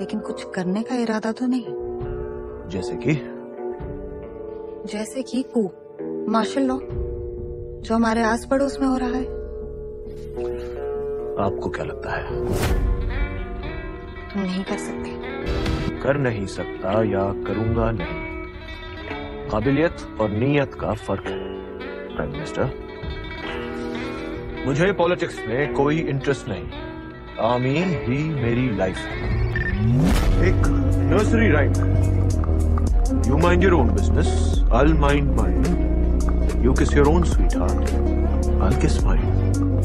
लेकिन कुछ करने का इरादा तो नहीं। जैसे कि? जैसे कि कू मार्शल लॉ जो हमारे आस पड़ोस में हो रहा है। आपको क्या लगता है? तुम नहीं कर सकते। कर नहीं सकता या करूँगा नहीं। काबिलियत और नीयत का फ़र्क है प्राइम मिनिस्टर मुझे पॉलिटिक्स में कोई इंटरेस्ट नहीं। आर्मी ही मेरी लाइफ है। Take nursery rhyme. You mind your own business, I'll mind mine. You kiss your own sweetheart, I'll kiss mine.